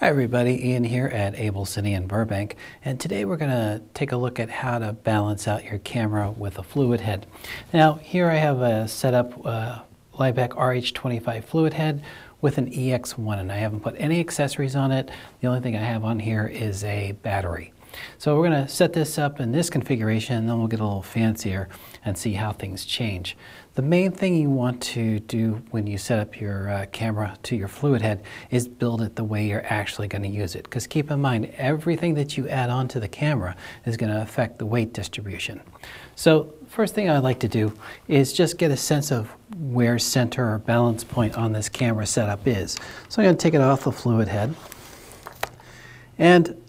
Hi everybody, Ian here at AbelCine in Burbank and today we're going to take a look at how to balance out your camera with a fluid head. Now here I have a setup uh, Libec RH25 fluid head with an EX1 and I haven't put any accessories on it. The only thing I have on here is a battery. So we're going to set this up in this configuration and then we'll get a little fancier and see how things change. The main thing you want to do when you set up your uh, camera to your fluid head is build it the way you're actually going to use it. Because keep in mind, everything that you add onto the camera is going to affect the weight distribution. So first thing I'd like to do is just get a sense of where center or balance point on this camera setup is. So I'm going to take it off the fluid head. And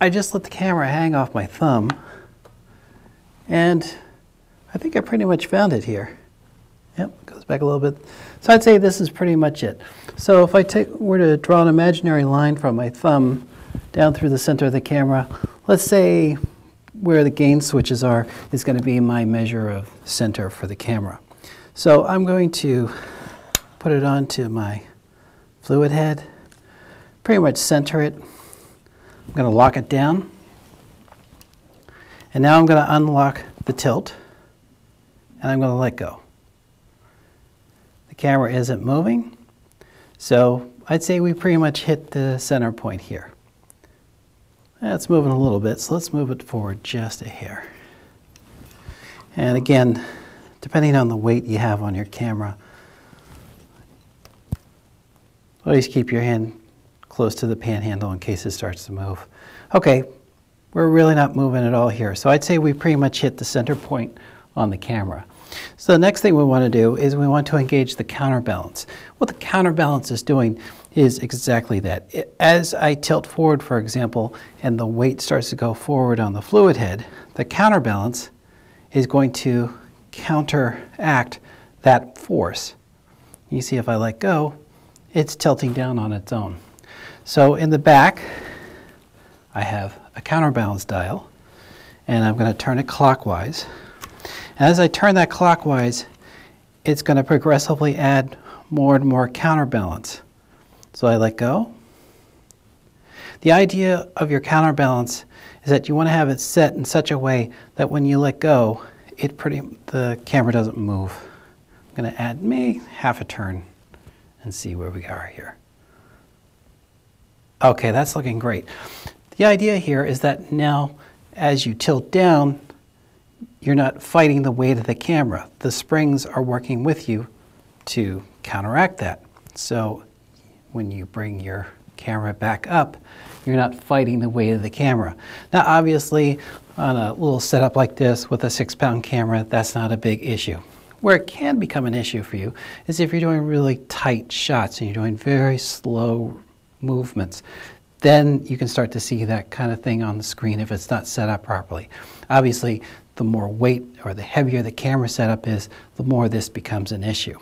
I just let the camera hang off my thumb and I think I pretty much found it here. Yep, goes back a little bit. So I'd say this is pretty much it. So if I take, were to draw an imaginary line from my thumb down through the center of the camera, let's say where the gain switches are is going to be my measure of center for the camera. So I'm going to put it onto my fluid head, pretty much center it, I'm going to lock it down. And now I'm going to unlock the tilt and I'm going to let go. The camera isn't moving, so I'd say we pretty much hit the center point here. It's moving a little bit, so let's move it forward just a hair. And again, depending on the weight you have on your camera, always keep your hand close to the panhandle in case it starts to move. Okay, we're really not moving at all here. So I'd say we pretty much hit the center point on the camera. So the next thing we want to do is we want to engage the counterbalance. What the counterbalance is doing is exactly that. As I tilt forward, for example, and the weight starts to go forward on the fluid head, the counterbalance is going to counteract that force. You see if I let go, it's tilting down on its own. So in the back, I have a counterbalance dial, and I'm going to turn it clockwise. And As I turn that clockwise, it's going to progressively add more and more counterbalance. So I let go. The idea of your counterbalance is that you want to have it set in such a way that when you let go, it pretty the camera doesn't move. I'm going to add maybe half a turn and see where we are here. Okay, that's looking great. The idea here is that now as you tilt down, you're not fighting the weight of the camera. The springs are working with you to counteract that. So when you bring your camera back up, you're not fighting the weight of the camera. Now obviously on a little setup like this with a six pound camera, that's not a big issue. Where it can become an issue for you is if you're doing really tight shots and you're doing very slow movements, then you can start to see that kind of thing on the screen if it's not set up properly. Obviously, the more weight or the heavier the camera setup is, the more this becomes an issue.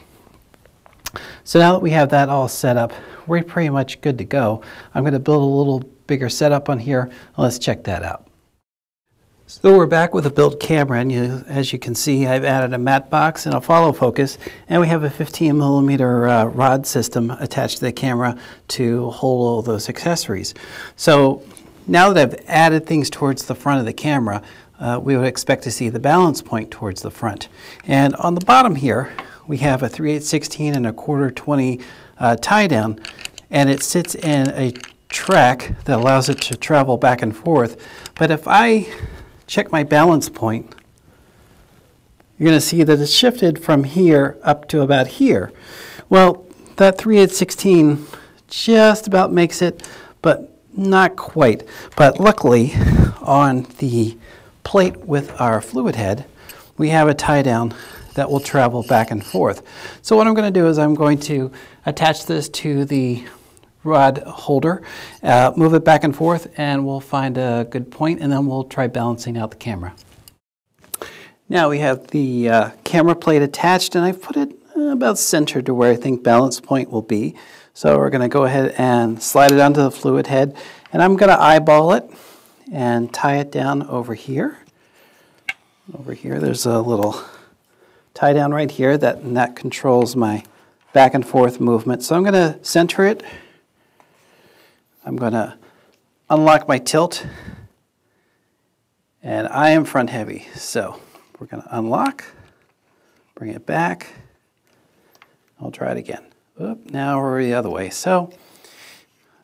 So now that we have that all set up, we're pretty much good to go. I'm going to build a little bigger setup on here. Let's check that out. So we're back with a built camera, and you, as you can see, I've added a matte box and a follow focus, and we have a 15 millimeter uh, rod system attached to the camera to hold all those accessories. So now that I've added things towards the front of the camera, uh, we would expect to see the balance point towards the front. And on the bottom here, we have a 3 8 16 and a quarter 20 uh, tie down, and it sits in a track that allows it to travel back and forth. But if I check my balance point, you're going to see that it's shifted from here up to about here. Well, that 3 8 16 just about makes it, but not quite. But luckily, on the plate with our fluid head, we have a tie down that will travel back and forth. So what I'm going to do is I'm going to attach this to the rod holder, uh, move it back and forth, and we'll find a good point, and then we'll try balancing out the camera. Now we have the uh, camera plate attached, and I've put it about centered to where I think balance point will be. So we're going to go ahead and slide it onto the fluid head, and I'm going to eyeball it and tie it down over here. Over here, there's a little tie down right here that, that controls my back and forth movement. So I'm going to center it I'm going to unlock my tilt. And I am front heavy. So we're going to unlock, bring it back. I'll try it again. Oop, now we're the other way. So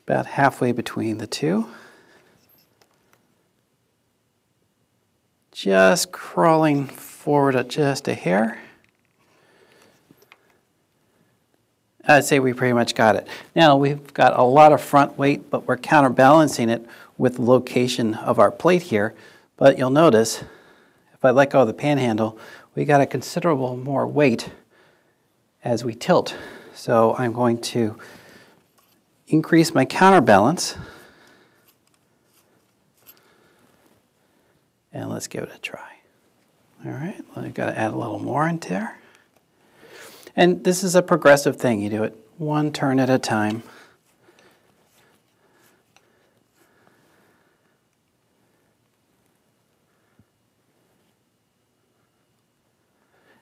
about halfway between the two. Just crawling forward just a hair. I'd say we pretty much got it. Now we've got a lot of front weight, but we're counterbalancing it with the location of our plate here. But you'll notice, if I let go of the panhandle, we got a considerable more weight as we tilt. So I'm going to increase my counterbalance. And let's give it a try. All right, I've got to add a little more into there. And this is a progressive thing. You do it one turn at a time.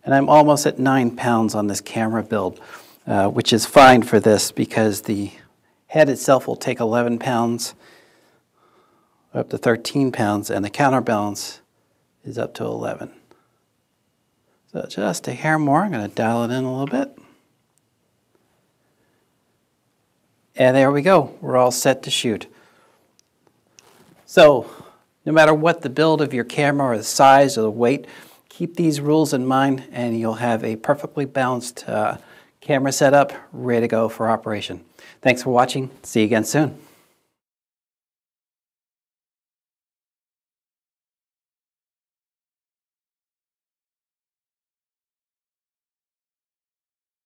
And I'm almost at nine pounds on this camera build, uh, which is fine for this because the head itself will take 11 pounds, up to 13 pounds, and the counterbalance is up to 11. So just a hair more, I'm going to dial it in a little bit. And there we go, we're all set to shoot. So no matter what the build of your camera or the size or the weight, keep these rules in mind and you'll have a perfectly balanced uh, camera setup ready to go for operation. Thanks for watching. See you again soon.